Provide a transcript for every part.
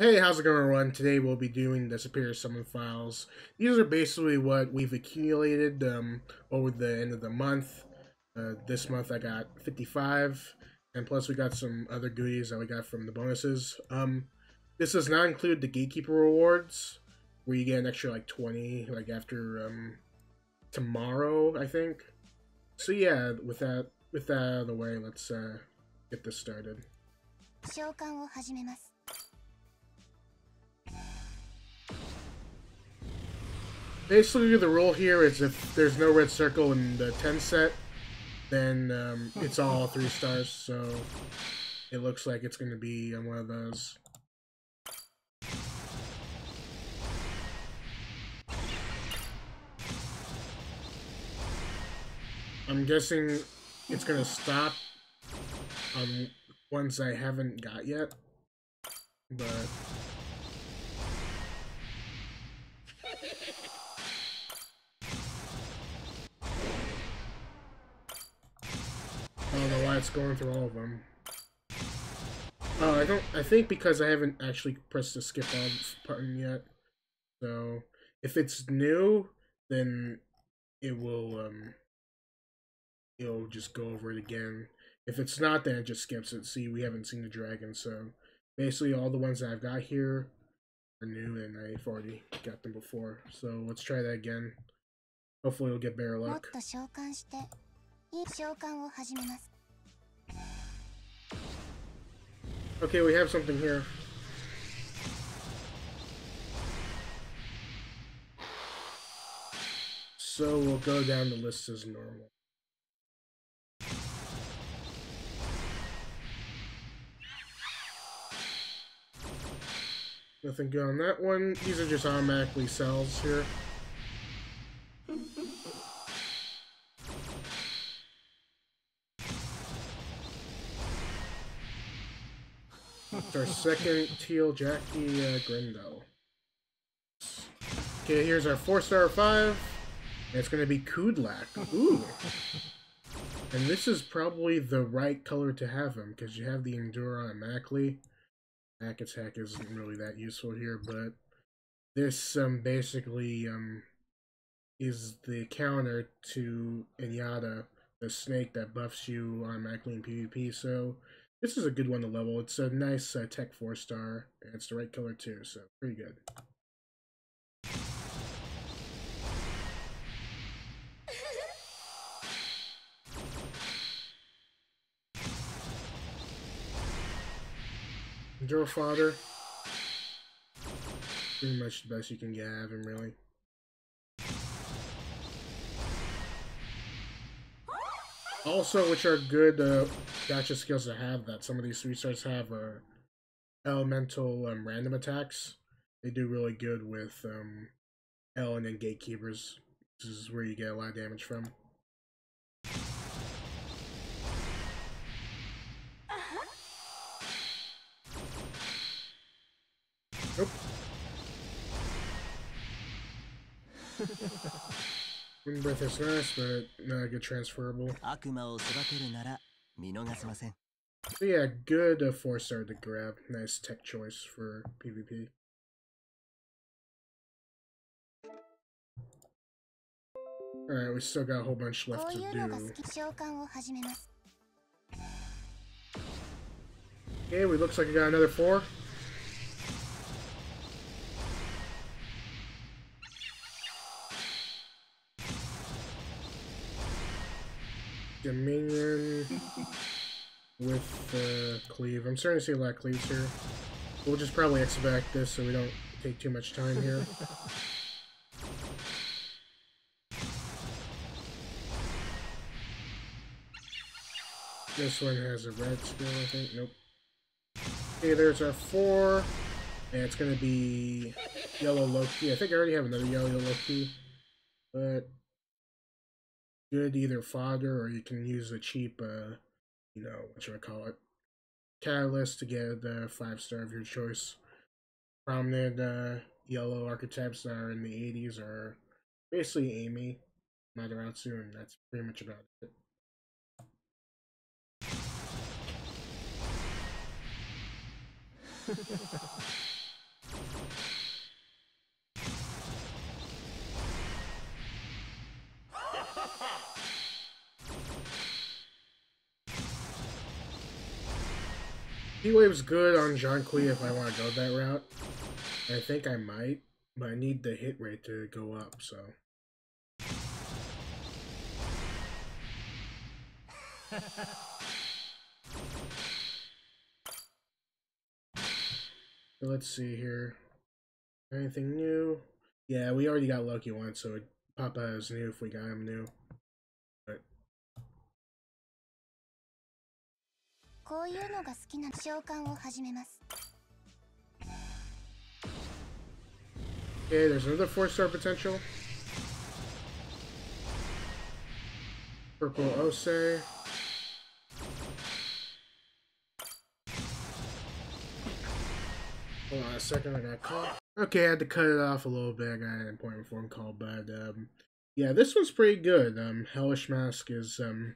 Hey, how's it going everyone? Today we'll be doing the Superior Summon files. These are basically what we've accumulated um, over the end of the month. Uh, this month I got 55, and plus we got some other goodies that we got from the bonuses. Um, this does not include the Gatekeeper rewards, where you get an extra like 20, like after um, tomorrow, I think. So yeah, with that, with that out of the way, let's uh, get this started. Basically, the rule here is if there's no red circle in the 10 set, then um, it's all three stars, so it looks like it's going to be on one of those. I'm guessing it's going to stop on ones I haven't got yet, but... I don't know why it's going through all of them. Oh, I don't. I think because I haven't actually pressed the skip on button yet. So if it's new, then it will um, it'll just go over it again. If it's not, then it just skips it. See, we haven't seen the dragon, so basically all the ones that I've got here are new, and I've already got them before. So let's try that again. Hopefully, we'll get better もっ luck. と召喚していい召喚を始めます Okay, we have something here. So we'll go down the list as normal. Nothing good on that one. These are just automatically cells here. Our second teal Jackie uh. Okay, here's our four star five. And it's gonna be Kudlak. Ooh. And this is probably the right color to have him because you have the Endure automatically. Back attack isn't really that useful here, but this um basically um is the counter to Ananta, the snake that buffs you automatically in PvP. So this is a good one to level. It's a nice uh, tech four star, and it's the right color too, so pretty good. Endure fodder. Pretty much the best you can get of him, really. Also, which are good uh, gacha skills to have that some of these three stars have are elemental um, random attacks. They do really good with um, Ellen and gatekeepers. This is where you get a lot of damage from. Nope. Breath is nice, but not good transferable. But yeah, good uh, 4 star to grab. Nice tech choice for PvP. Alright, we still got a whole bunch left to do. Okay, we looks like we got another 4. Dominion with uh, cleave. I'm starting to see a lot of cleaves here. We'll just probably expedite this so we don't take too much time here. This one has a red skill, I think. Nope. Okay, there's our four. And it's gonna be yellow Loki. I think I already have another yellow Loki. But good either fodder or you can use a cheap uh you know, what should I call it? Catalyst to get the five star of your choice. Prominent uh yellow archetypes that are in the eighties are basically Amy, Madaratsu, and that's pretty much about it. Heat Wave's good on Zhong Kui if I want to go that route. I think I might, but I need the hit rate to go up, so. Let's see here. Anything new? Yeah, we already got Loki once, so out as new if we got him new. こういうのが好きな召喚を始めます Okay, there's another four-star potential. Purple Ose. Hold on a second, I got caught. Okay, I had to cut it off a little bit. I got an important phone call, but um, yeah, this one's pretty good. Um, Hellish Mask is um,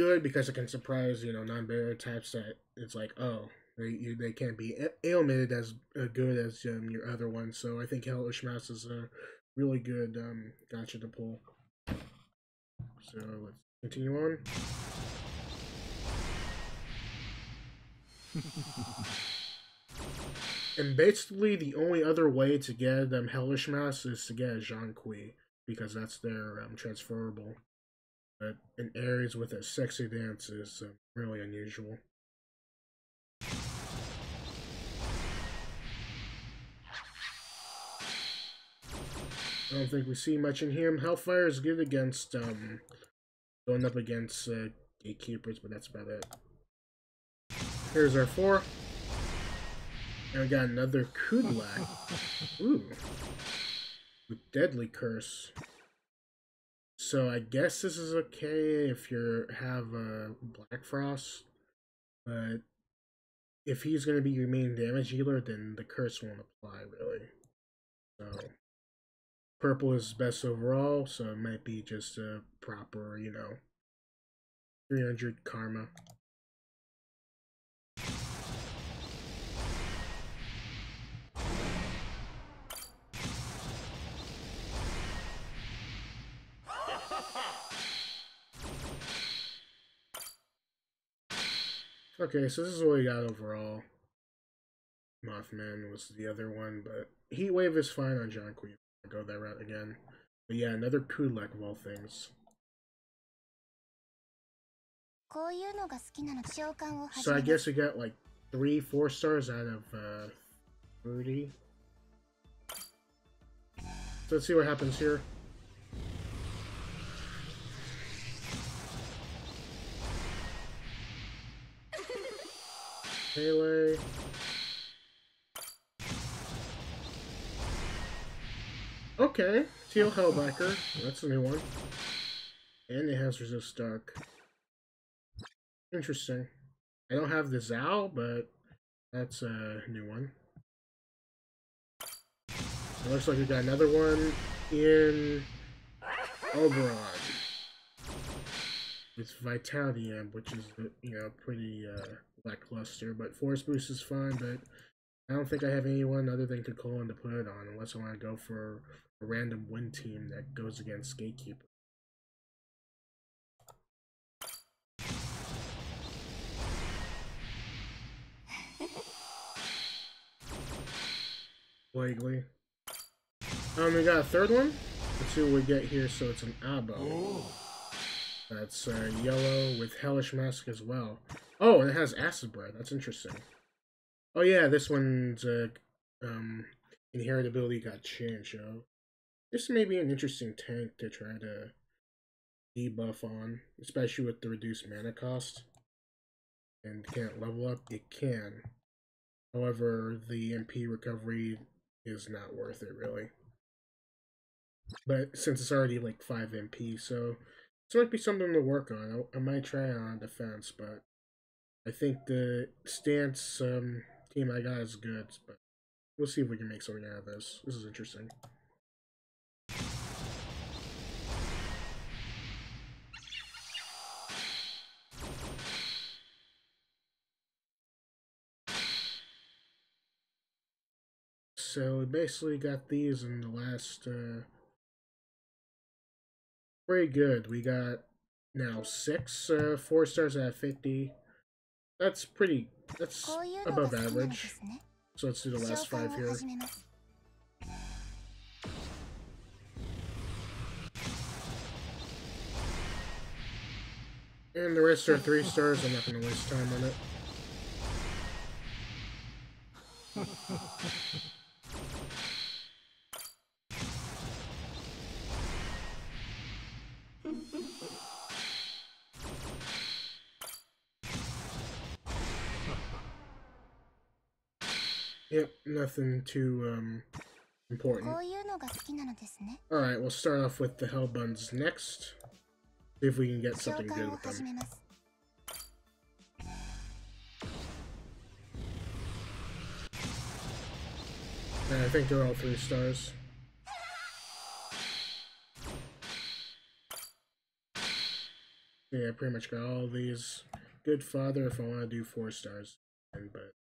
good because it can surprise you know non-barrier types that it's like oh they you, they can't be ailmented as uh, good as um, your other ones. So I think Hellish Mask is a really good um gacha to pull. So let's continue on. And basically, the only other way to get them Hellish Mask is to get a Zhong Kui, because that's their um, transferable. But in Aries with a sexy dance is um, really unusual. I don't think we see much in him. Hellfire is good against um, going up against uh, gatekeepers, but that's about it. Here's our four. And we got another Kudlak. Ooh. With Deadly Curse. So I guess this is okay if you have a Black Frost. But if he's going to be your main damage healer, then the curse won't apply, really. So, purple is best overall, so it might be just a proper, you know, 300 karma. Okay, so this is what we got overall. Mothman was the other one, but Heat Wave is fine on Zhong Kui. I'll go that route again. But yeah, another Kudlak of all things. So I guess we got like three four stars out of uh, 30. So let's see what happens here. Okay, Teal Hell Biker. That's a new one. And it has Resist Dark. Interesting. I don't have the Zao, but that's a new one. It looks like we got another one in Oberon. With Vitality Amp, which is, you know, pretty uh, lackluster. But Force Boost is fine, but I don't think I have anyone other than Kakolan to put it on, unless I want to go for a random win team that goes against Gatekeeper. Blakely. Um, we got a third one. Let's see what we get here. So it's an Abo. That's uh, yellow with Hellish Mask as well. Oh, it has Acid Breath. That's interesting. Oh yeah, this one's uh, um, inheritability got changed. So this may be an interesting tank to try to debuff on, especially with the reduced mana cost. And can't level up. It can. However, the MP recovery is not worth it really. But since it's already like 5 MP, so this might be something to work on. I, I might try on defense, but I think the stance um, team I got is good. But we'll see if we can make something out of this. This is interesting. So we basically got these in the last uh pretty good. We got now six uh four stars out of fifty. That's pretty... That's above average. So let's do the last five here. And the rest are three stars. I'm not going to waste time on it. nothing too um, important. Alright, we'll start off with the Hellbuns next. See if we can get something good with them. And I think they're all three stars. Yeah, I pretty much got all these. Good father if I want to do four stars, but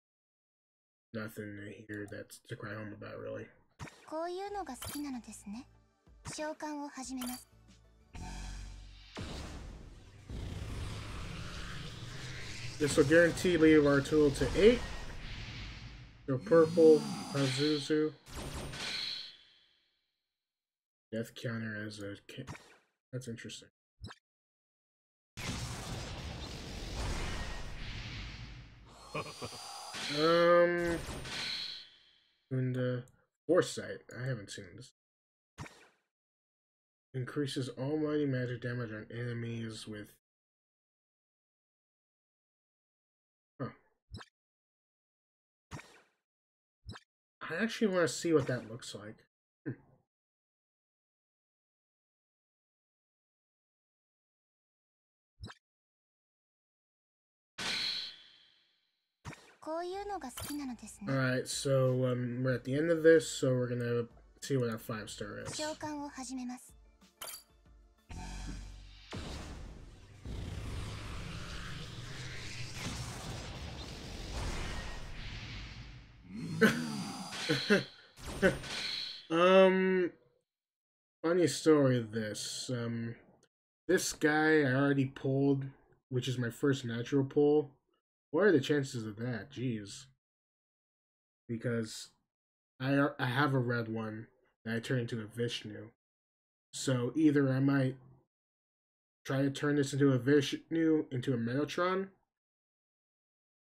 nothing to hear. that's to cry home about really. This will guarantee leave our tool to 8. So purple, Pazuzu. Death counter as a... That's interesting. Um, and uh, foresight. I haven't seen this. Increases almighty magic damage on enemies with I actually want to see what that looks like. All right, so um, we're at the end of this, so we're gonna see what our five star is. um, funny story. This um, this guy I already pulled, which is my first natural pull. What are the chances of that? Jeez. Because I I have a red one that I turn into a Vishnu. So either I might try to turn this into a Vishnu into a Metatron,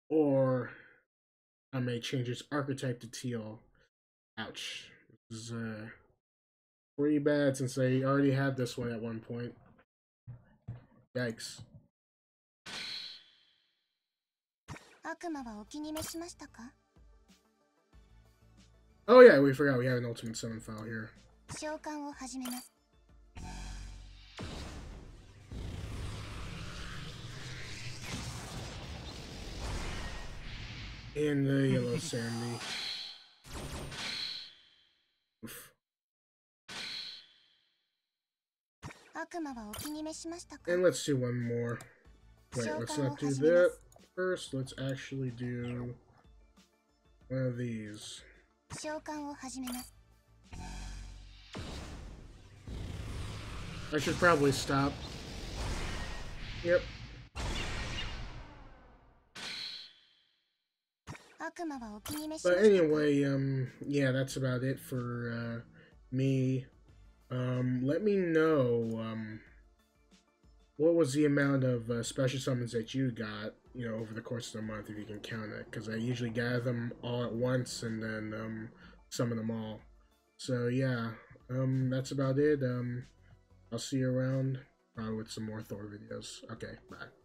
or I may change its archetype to teal. Ouch. This is uh, pretty bad since I already had this one at one point. Yikes. 悪魔はお気に召しましたか Oh yeah, we forgot we have an ultimate summon file here. 召喚を始めます In the yellow sandy. Oof. 悪魔はお気に召しましたか And let's do one more. Wait,召 let's 喚を not do 始めま that す first, let's actually do one of these. I should probably stop. Yep. But anyway, um, yeah, that's about it for uh, me. Um, let me know um, what was the amount of uh, special summons that you got you know, over the course of the month, if you can count it, because I usually gather them all at once and then um, summon them all. So yeah, um, that's about it. Um, I'll see you around, probably with some more Thor videos. Okay, bye.